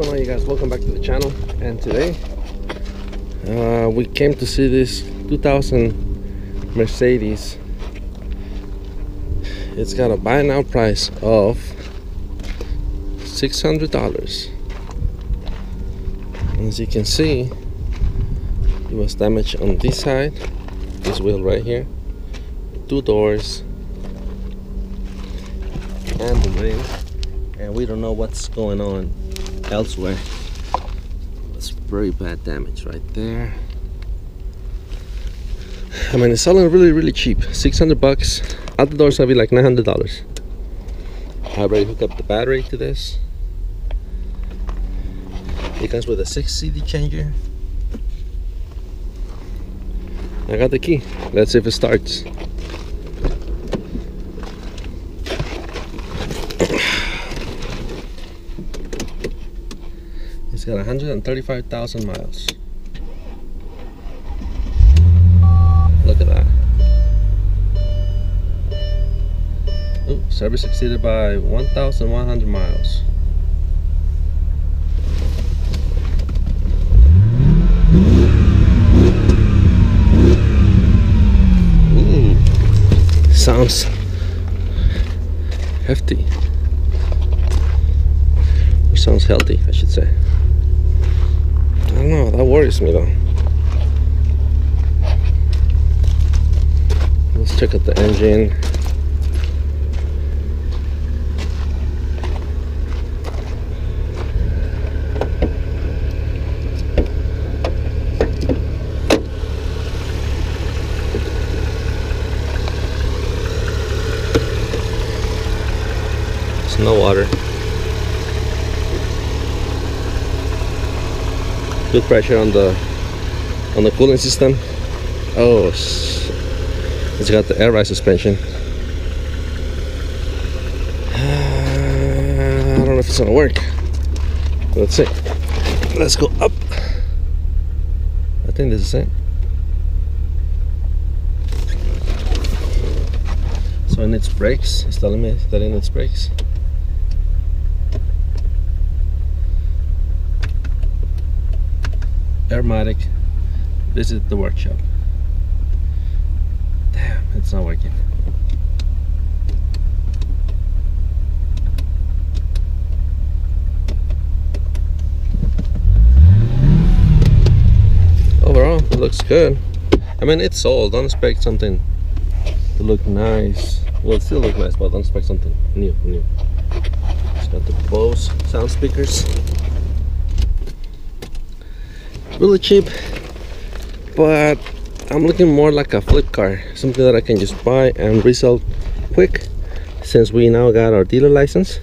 Going on you guys? Welcome back to the channel. And today, uh, we came to see this 2000 Mercedes. It's got a buy now price of $600. And as you can see, it was damaged on this side, this wheel right here, two doors, and the ring. And we don't know what's going on elsewhere. It's very bad damage right there. I mean, it's selling really, really cheap. 600 bucks. Out the door's gonna be like $900. I already hooked up the battery to this. It comes with a 6 CD changer. I got the key. Let's see if it starts. It's got 135,000 miles. Look at that. Ooh, service exceeded by 1,100 miles. Sounds hefty. Or sounds healthy, I should say. Don't know, that worries me though. Let's check out the engine. No water. Good pressure on the on the cooling system. Oh it's got the air ride suspension. I don't know if it's gonna work. Let's see. Let's go up. I think this is it. So it needs brakes. It's telling me that it needs brakes Airmatic visit the workshop. Damn, it's not working. Overall, it looks good. I mean, it's sold. Don't expect something to look nice. Well, it still looks nice, but don't expect something new. New. It's got the Bose sound speakers really cheap but I'm looking more like a flip car something that I can just buy and resell quick since we now got our dealer license.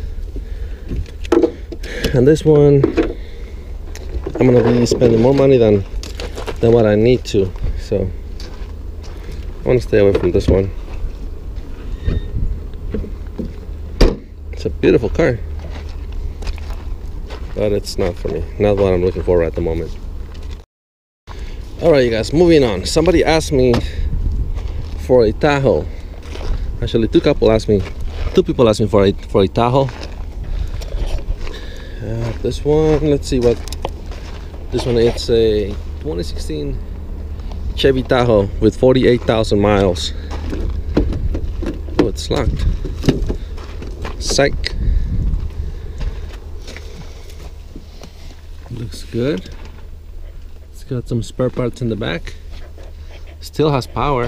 And this one I'm gonna be spending more money than than what I need to so I want to stay away from this one. It's a beautiful car but it's not for me not what I'm looking for at the moment all right you guys moving on. Somebody asked me for a tahoe. Actually two couple asked me two people asked me for a for a tahoe. Uh, this one let's see what this one it's a 2016 chevy tahoe with 48,000 miles. Oh it's locked. Psych. Looks good got some spare parts in the back. Still has power.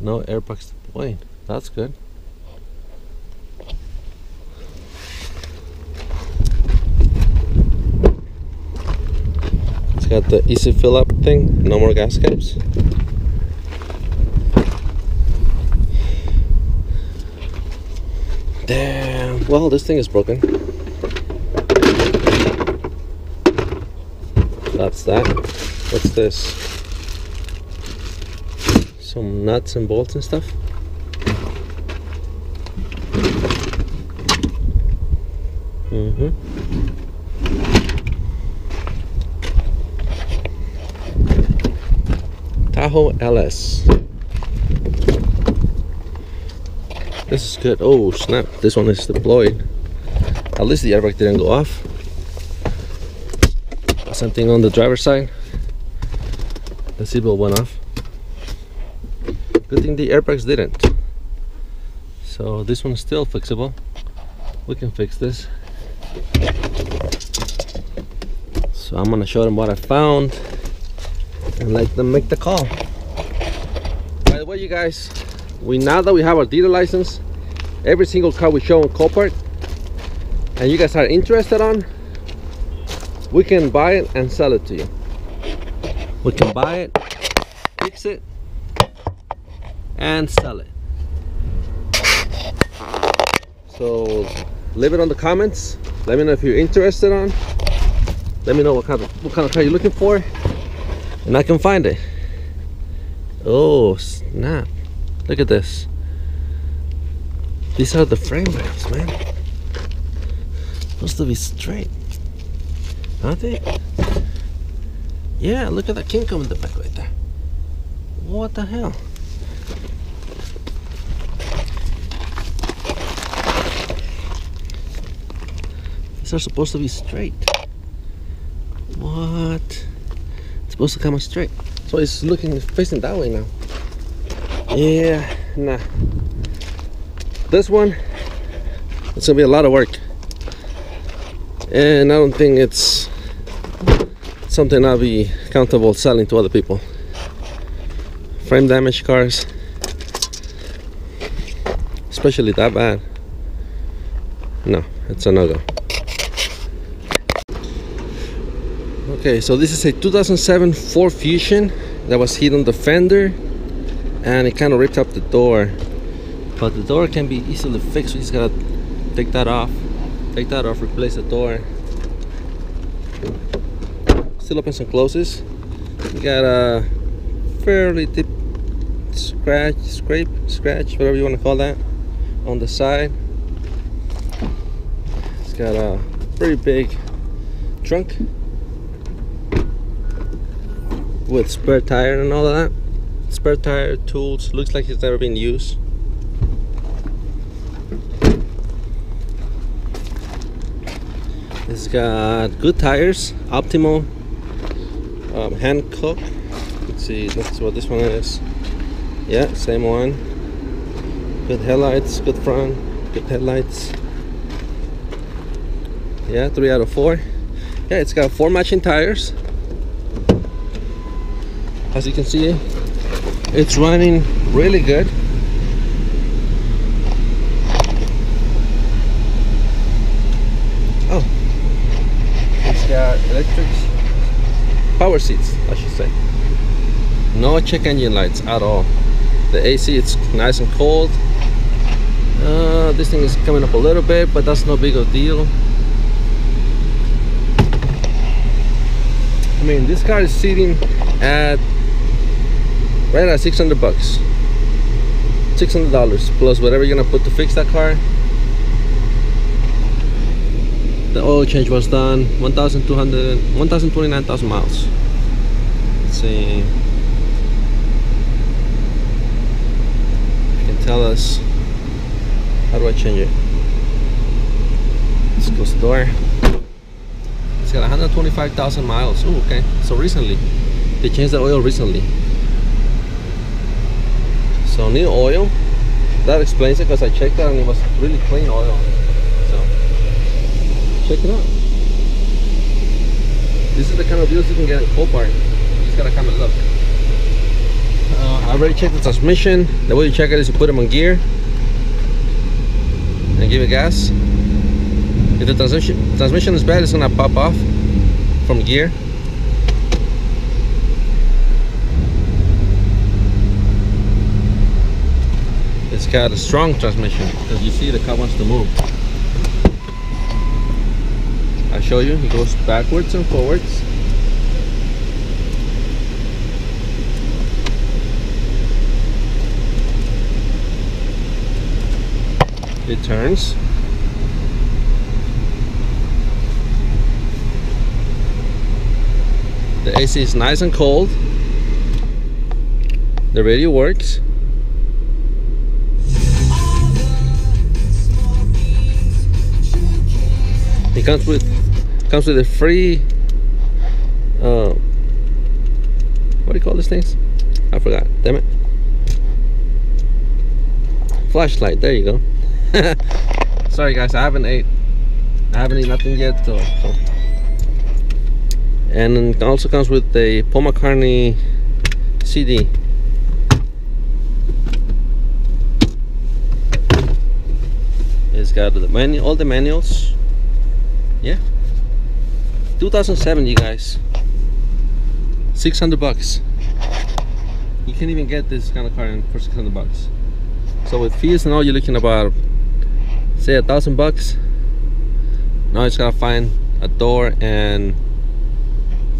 No airbags deployed that's good. It's got the easy fill up thing. No more gas caps. Damn. Well, this thing is broken. That's that. What's this? Some nuts and bolts and stuff. Mm-hmm. Tahoe LS. This is good. Oh snap! This one is deployed. At least the airbag didn't go off. Same thing on the driver's side. The seatbelt went off. Good thing the airbags didn't. So this one's still fixable. We can fix this. So I'm gonna show them what I found and let them make the call. By the way, you guys, we now that we have our dealer license, every single car we show in Copart and you guys are interested on, we can buy it and sell it to you. We can buy it, fix it, and sell it. So leave it on the comments. Let me know if you're interested on. Let me know what kind of what kind of car you're looking for, and I can find it. Oh snap! Look at this. These are the frame rails, man. Supposed to be straight. Aren't they? Yeah, look at that king in the back right there. What the hell? These are supposed to be straight. What? It's supposed to come straight. So it's looking facing that way now. Yeah, nah. This one, it's gonna be a lot of work. And I don't think it's something I'll be comfortable selling to other people. Frame damage cars, especially that bad. No, it's a no-go. Okay, so this is a 2007 Ford Fusion that was hit on the fender and it kind of ripped up the door. But the door can be easily fixed, we just gotta take that off. Take that off, replace the door. Still opens and closes. You got a fairly deep scratch scrape scratch whatever you want to call that on the side. It's got a pretty big trunk with spare tire and all that spare tire tools looks like it's never been used it's got good tires Optimo um, Hankook. Let's see, that's what this one is. Yeah, same one. Good headlights, good front, good headlights. Yeah, three out of four. Yeah, it's got four matching tires. As you can see, it's running really good. Oh, it's got electrics. Power seats I should say. No check engine lights at all. The AC it's nice and cold. Uh, this thing is coming up a little bit but that's no big of deal. I mean this car is sitting at right at 600 bucks. 600 dollars plus whatever you're gonna put to fix that car. The oil change was done. 1,200 1,029,000 miles. Let's see. You can tell us how do I change it? Let's close the door it's got 125,000 miles. Oh okay. So recently they changed the oil recently so new oil that explains it because I checked that and it was really clean oil so check it out. This is the kind of deals you can get at Copart. You just gotta come and look. Uh, I already checked the transmission. The way you check it is you put them on gear and give it gas. If the transmission transmission is bad, it's gonna pop off from gear. Got a strong transmission because you see the car wants to move. I'll show you. It goes backwards and forwards. It turns. The AC is nice and cold. The radio works. It comes with comes with a free uh, what do you call these things? I forgot. Damn it. Flashlight. There you go. Sorry guys, I haven't ate. I haven't eaten nothing yet. So, so. And it also comes with a Paul McCartney CD. It's got the menu, all the manuals. Yeah. 2007, you guys. 600 bucks. You can't even get this kind of car for 600 bucks. So with fees and all, you're looking about, say, a thousand bucks. Now it's gotta find a door and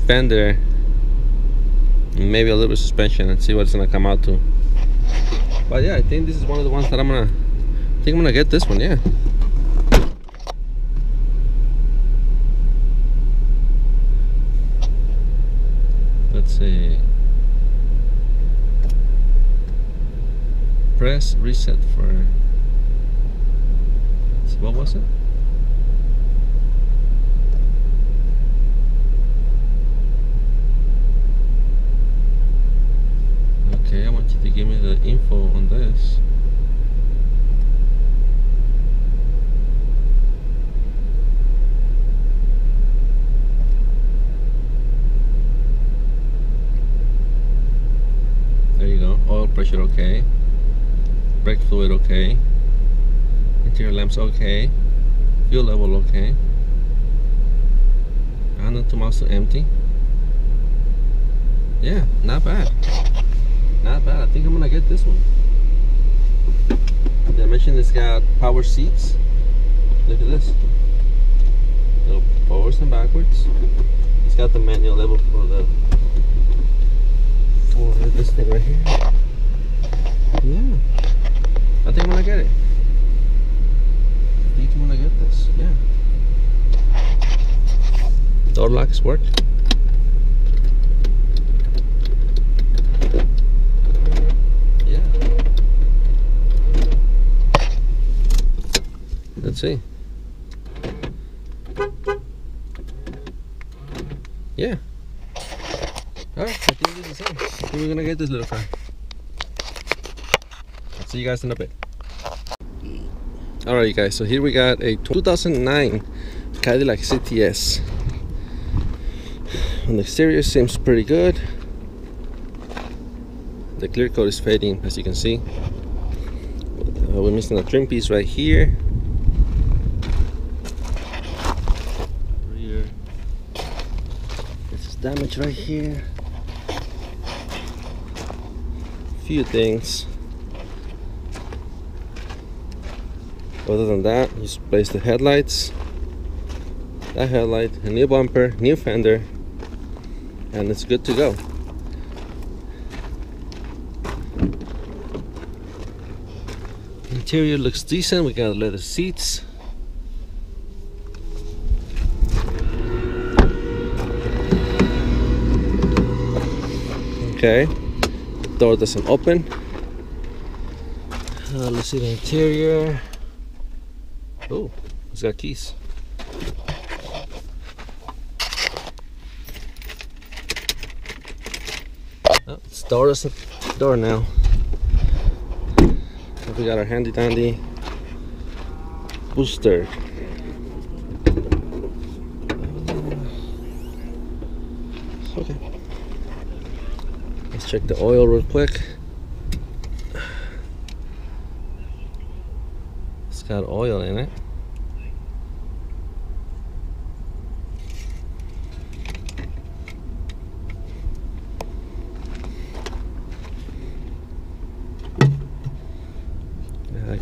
fender, and maybe a little bit suspension, and see what it's gonna come out to. But yeah, I think this is one of the ones that I'm gonna. I think I'm gonna get this one. Yeah. let's see press reset for what was it? Okay I want you to give me the info on this pressure okay brake fluid okay interior lamps okay fuel level okay. 102 miles to empty. Yeah not bad. Not bad. I think I'm gonna get this one. The mentioned it's got power seats? Look at this. It'll forwards and backwards. It's got the manual level for the for this thing right here yeah. I think I'm gonna get it. I think I'm gonna get this. Yeah. Door locks work. Yeah. Let's see. Yeah. Alright, I think this is it. I think we're gonna get this little car. See you guys in a bit. Alright you guys, so here we got a 2009 Cadillac CTS. On the exterior seems pretty good. The clear coat is fading as you can see. Uh, we're missing a trim piece right here. This is damage right here. Few things. Other than that just place the headlights that headlight a new bumper new fender and it's good to go. Interior looks decent we got leather seats. Okay door doesn't open. Uh, let's see the interior Oh, it's got keys. Oh, it's door, door now. we got our handy dandy booster. Uh, okay. Let's check the oil real quick. It's got oil in it.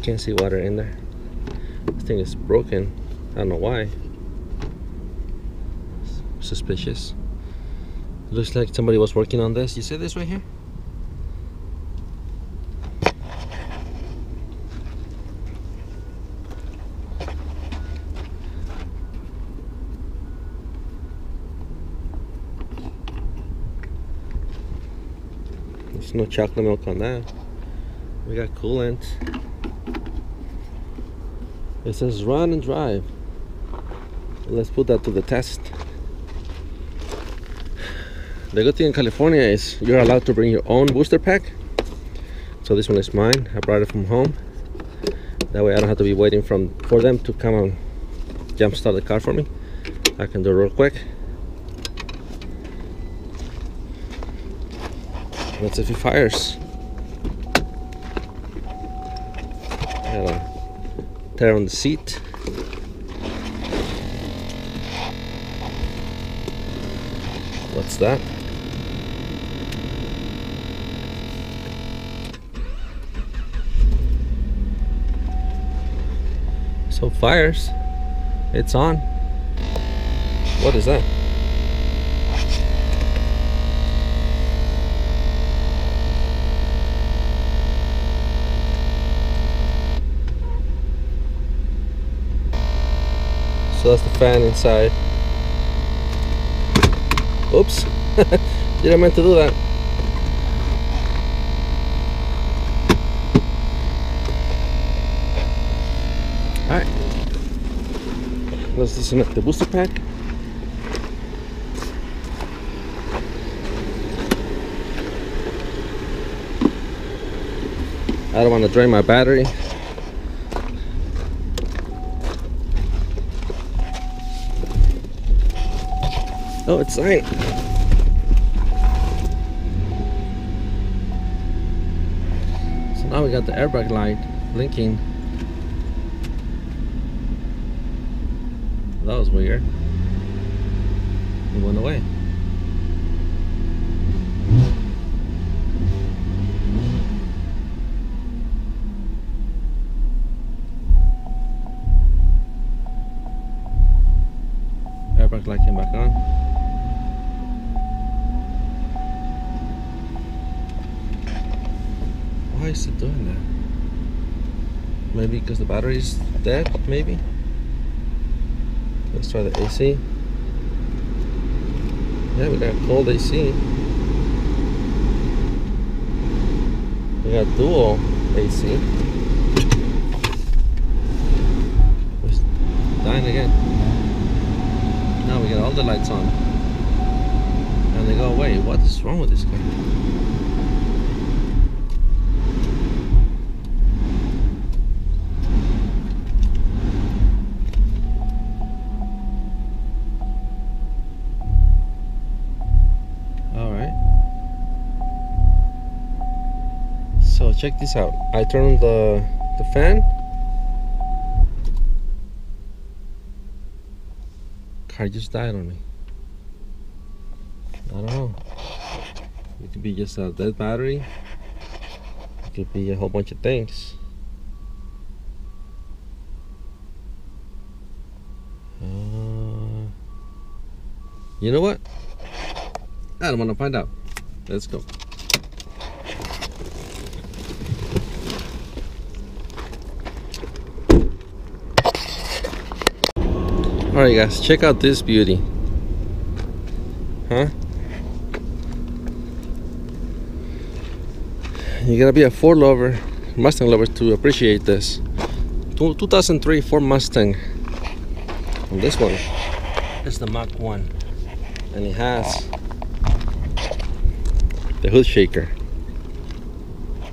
Can't see water in there. This thing is broken. I don't know why. Suspicious. looks like somebody was working on this. You see this right here? There's no chocolate milk on that. We got coolant. It says run and drive. let's put that to the test. The good thing in California is you're allowed to bring your own booster pack. So this one is mine. I brought it from home. That way I don't have to be waiting from for them to come and jump start the car for me. I can do it real quick. Let's see if it fires Gotta tear on the seat what's that So fires. It's on. What is that? So that's the fan inside. Oops. Didn't meant to do that. Alright. Let's disconnect the booster pack. I don't want to drain my battery. Oh, it's signed. So now we got the airbag light blinking. That was weird. It went away. Maybe because the battery is dead, maybe? Let's try the AC. Yeah, we got cold AC. We got dual AC. It's dying again. Now we got all the lights on. And they go away. What is wrong with this guy? All right. So check this out. I turned the the fan. Car just died on me. I don't know. It could be just a dead battery. It could be a whole bunch of things. Uh, you know what? I don't want to find out. Let's go. Alright guys, check out this beauty. Huh? You gotta be a Ford lover, Mustang lover to appreciate this. 2003 Ford Mustang. And this one is the Mach 1. And it has the hood shaker.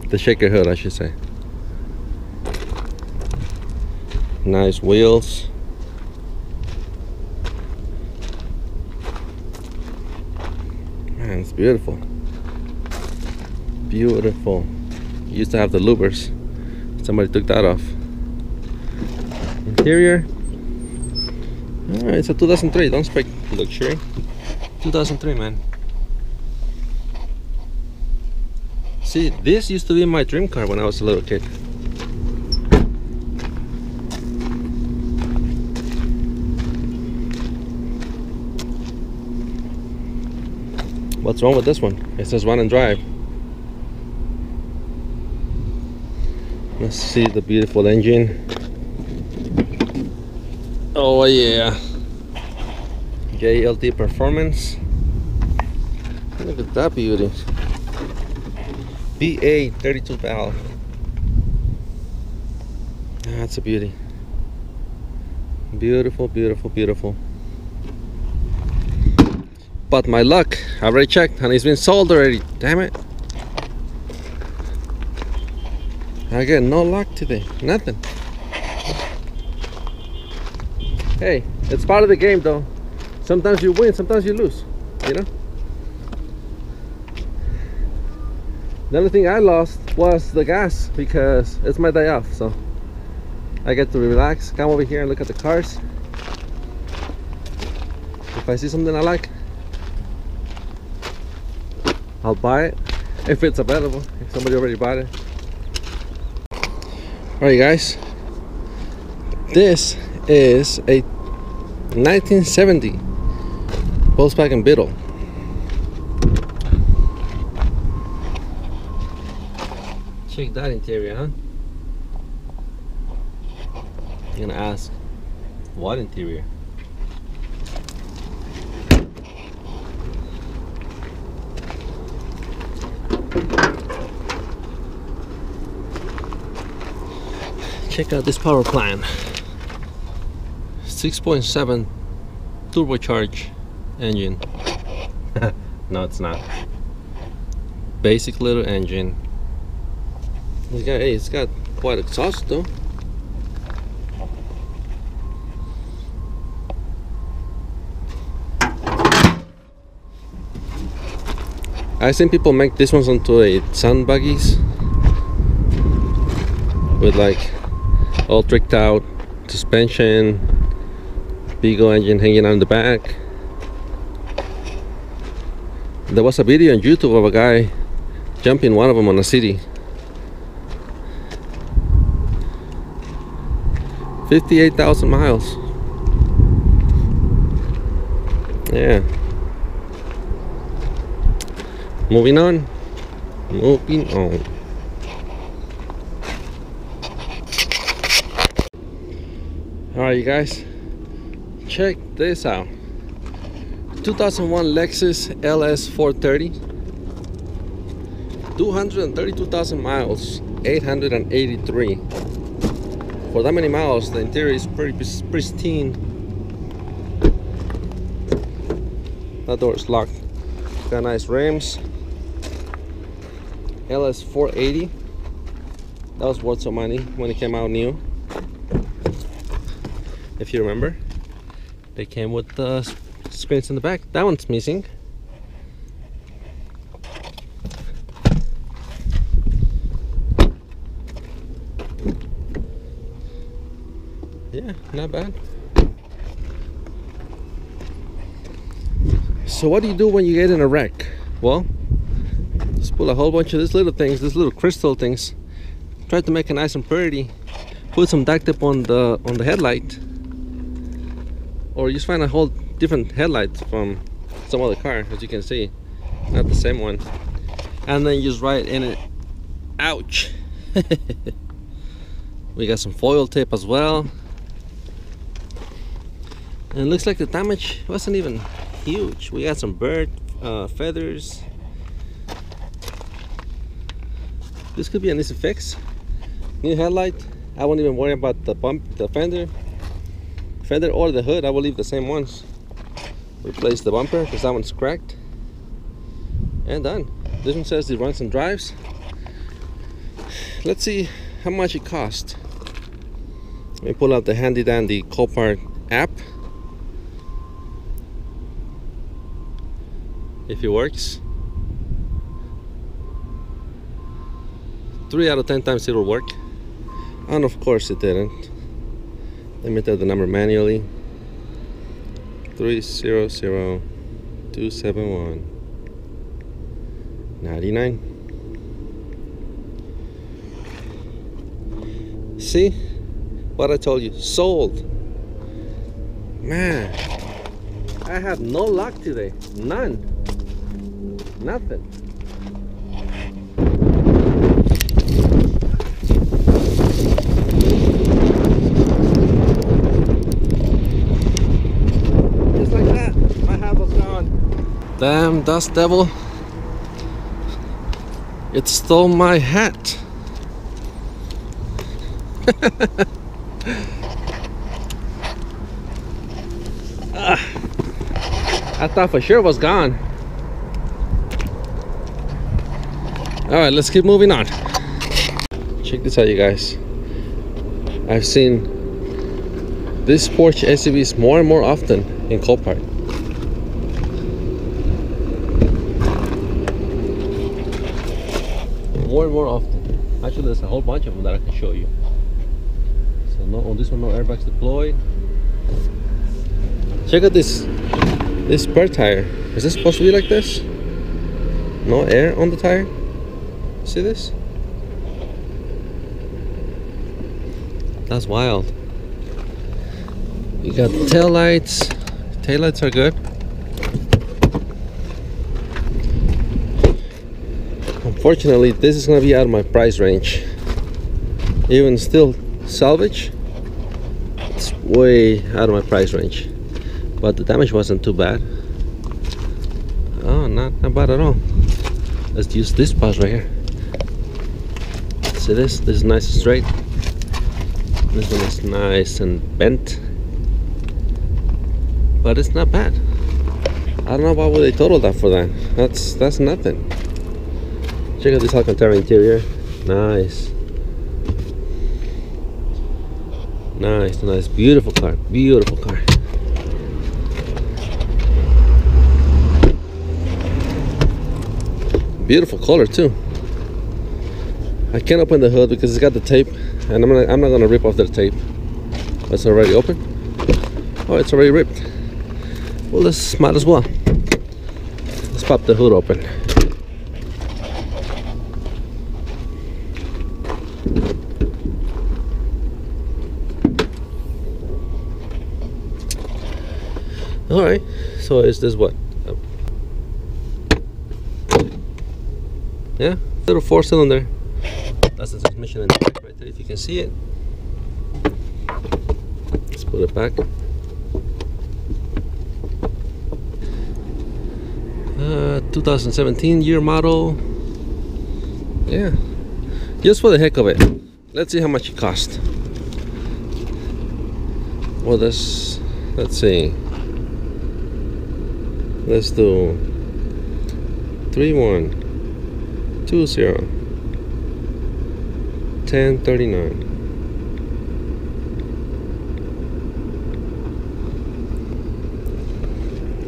The shaker hood, I should say. Nice wheels. Man, it's beautiful. Beautiful. Used to have the louvers. Somebody took that off. Interior. It's a 2003. Don't expect luxury. 2003, man. See, this used to be my dream car when I was a little kid. What's wrong with this one? It says run and drive. Let's see the beautiful engine. Oh yeah. JLT performance. Look at that beauty. V8 32 valve. That's a beauty. Beautiful, beautiful, beautiful. But my luck, I already checked and it's been sold already. Damn it. Get no luck today. Nothing. Hey, it's part of the game though. Sometimes you win, sometimes you lose. You know? The only thing I lost was the gas because it's my day off, so I get to relax, come over here and look at the cars. If I see something I like, I'll buy it if it's available. If somebody already bought it. Alright guys, this is a 1970 Volkswagen Beetle. Check that interior, huh? You're gonna ask, what interior? Check out this power plant. 6.7 turbocharged engine. no, it's not. Basic little engine. It's got, hey, it's got quite exhaust though. I've seen people make this ones onto a sun buggies with like all tricked out suspension Beetle engine hanging on the back. There was a video on YouTube of a guy jumping one of them on a city. 58,000 miles. Yeah. Moving on. Moving on all right you guys. Check this out. 2001 lexus ls 430 232,000 miles 883 for that many miles the interior is pretty pristine. That door is locked. Got nice rims. LS 480 that was worth some money when it came out new if you remember they came with the screens in the back that one's missing yeah not bad so what do you do when you get in a wreck well just pull a whole bunch of these little things, these little crystal things. Try to make it nice and pretty. Put some duct tape on the on the headlight. Or just find a whole different headlight from some other car, as you can see. Not the same one. And then you just write in it, ouch. we got some foil tape as well. And it looks like the damage wasn't even huge. We got some bird uh, feathers, this could be an easy fix new headlight I won't even worry about the bump the fender fender or the hood I will leave the same ones. Replace the bumper because that one's cracked. And done. This one says it runs and drives. Let's see how much it cost. Let me pull out the handy dandy Copart app. If it works. Three out of ten times it'll work. And of course it didn't enter the number manually. 300271 99 see? What I told you. Sold. Man. I have no luck today. None. Nothing Damn dust devil. It stole my hat. I thought for sure it was gone. All right, let's keep moving on. Check this out, you guys. I've seen this Porsche SUVs more and more often in Copart. More and more often. Actually, there's a whole bunch of them that I can show you. So no, on this one, no airbags deployed. Check out this this spare tire. Is this supposed to be like this? No air on the tire? See this? That's wild. You got tail lights. Tail lights are good. Unfortunately, this is gonna be out of my price range. Even still salvage, it's way out of my price range. But the damage wasn't too bad. Oh, not, not bad at all. Let's use this part right here. See this? This is nice and straight. This one is nice and bent. But it's not bad. I don't know why would they total that for that. That's that's nothing. Check out this Alcantara interior. Nice. Nice, nice, beautiful car, beautiful car. Beautiful color too. I can't open the hood because it's got the tape, and I'm not, I'm not gonna rip off the tape. It's already open. Oh, it's already ripped. Well, let's might as well. Let's pop the hood open. All right. So is this what? Yeah, little four cylinder. That's the transmission in the back right there, if you can see it. Let's put it back. Uh, 2017 year model. Yeah, just for the heck of it. Let's see how much it cost. Well, this, let's see. Let's do three one two zero ten thirty nine.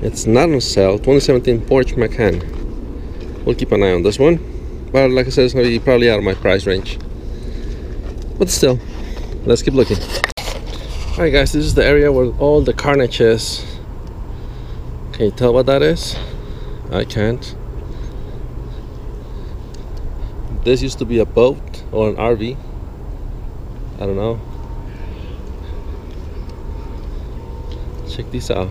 It's not on sale. 2017 Porsche Macan. We'll keep an eye on this one. But like I said, it's gonna be probably out of my price range. But still, let's keep looking. Alright guys, this is the area where all the carnage is. Can you tell what that is? I can't. This used to be a boat or an RV. I don't know. Check this out.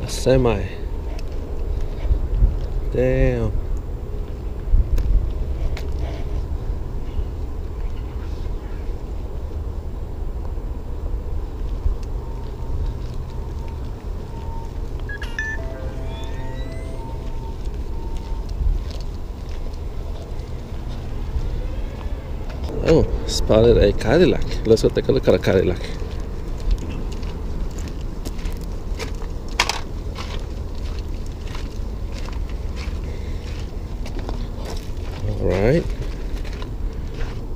A semi. Damn. Oh, spotted a Cadillac. Let's go take a look at a Cadillac. All right.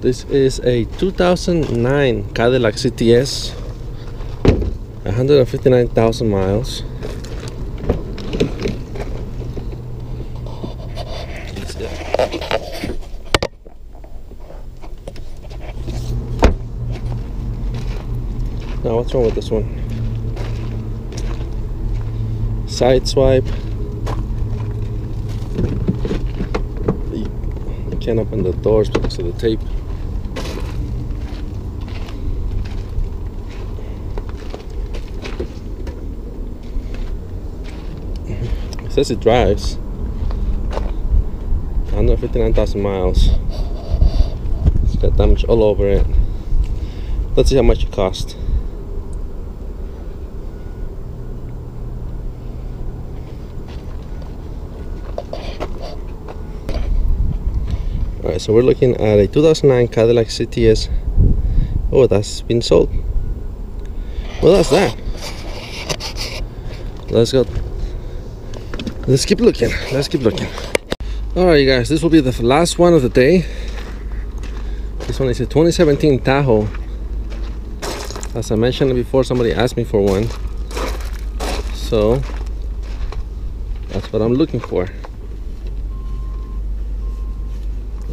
This is a 2009 Cadillac CTS. 159,000 miles. Now, what's wrong with this one? Side swipe. You can't open the doors because of the tape. It says it drives 159,000 miles. It's got damage all over it. Let's see how much it cost. So we're looking at a 2009 Cadillac CTS. Oh, that's been sold. Well, that's that. Let's go. Let's keep looking. Let's keep looking. All right you guys this will be the last one of the day. This one is a 2017 Tahoe. As I mentioned before somebody asked me for one. So that's what I'm looking for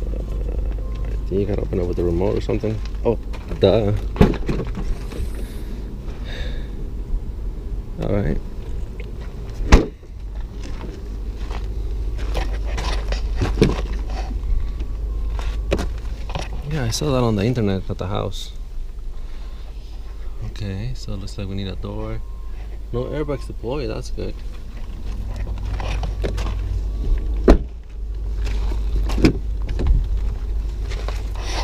uh, I think you gotta open it with the remote or something oh duh all right Yeah, I saw that on the internet at the house. Okay, so it looks like we need a door. No airbags deployed, that's good.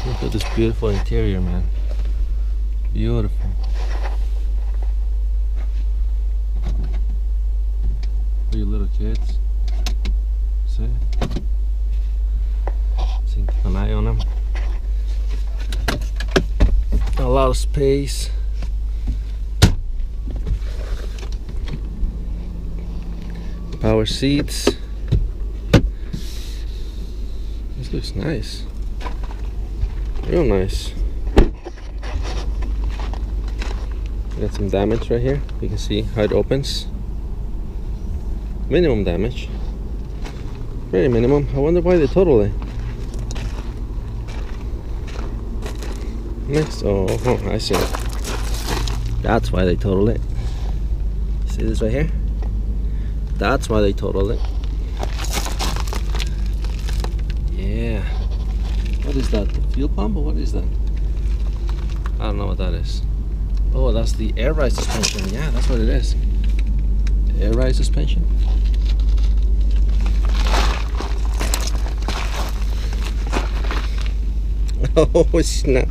Look at this beautiful interior, man. Beautiful. For you little kids. See? Can keep an eye on them a lot of space power seats this looks nice real nice got some damage right here you can see how it opens minimum damage very minimum I wonder why they total it Next, oh, oh, I see. That's why they totaled it. See this right here? That's why they totaled it. Yeah. What is that? Fuel pump or what is that? I don't know what that is. Oh, that's the air ride suspension. Yeah, that's what it is. Air ride suspension. Oh snap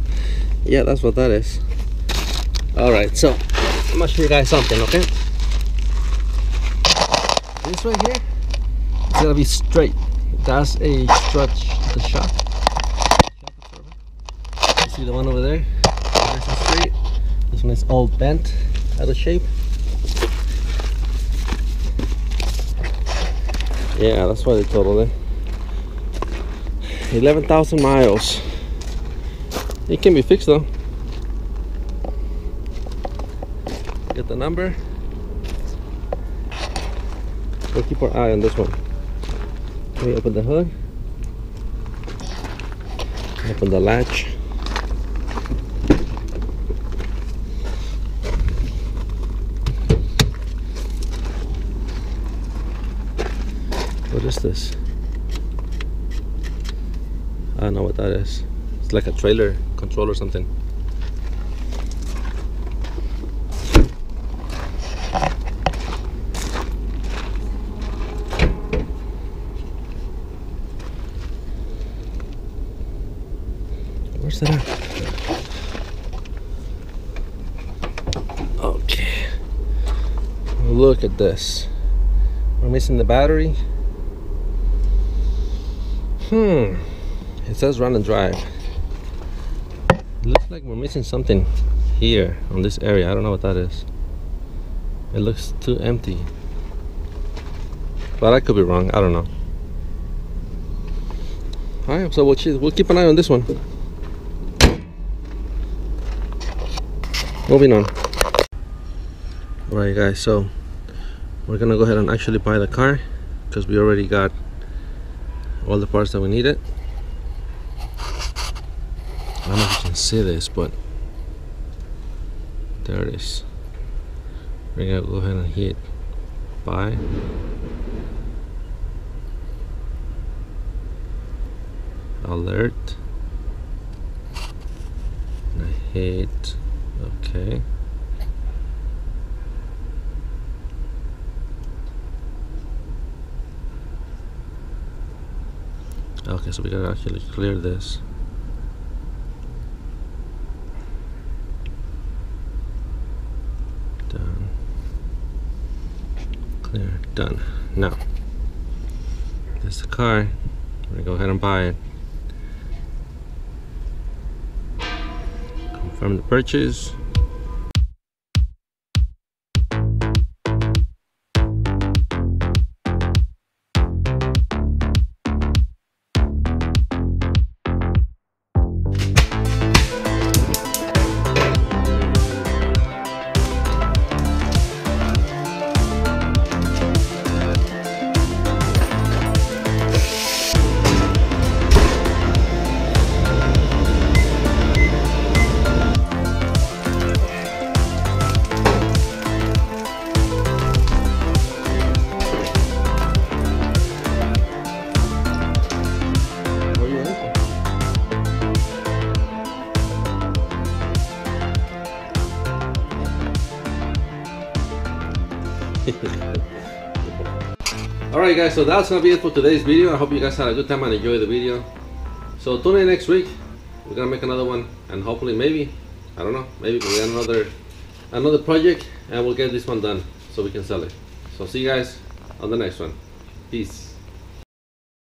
yeah that's what that is all right so i'm gonna show you guys something okay this right here it's gonna be straight that's a stretch the shock see the one over there nice and straight this one is all bent out of shape yeah that's why they totaled it 11,000 miles it can be fixed though. Get the number. We'll keep our eye on this one. We open the hood. Open the latch. This? I don't know what that is. It's like a trailer control or something. Where's that at? Okay. Look at this. We're missing the battery. Hmm. It says run and drive. Looks like we're missing something here on this area. I don't know what that is. It looks too empty. But I could be wrong. I don't know. Alright so we'll, we'll keep an eye on this one. Moving on. Alright guys so we're gonna go ahead and actually buy the car because we already got all the parts that we needed I don't know if you can see this, but there it is. We're gonna go ahead and hit buy. Alert. And I hit okay. Okay, so we gotta actually clear this. There, done. Now, this is the car. We're gonna go ahead and buy it. Confirm the purchase. Alright guys, so that's gonna be it for today's video. I hope you guys had a good time and enjoyed the video. So tune in next week. We're gonna make another one and hopefully maybe, I don't know, maybe we'll get another another project and we'll get this one done so we can sell it. So see you guys on the next one. Peace.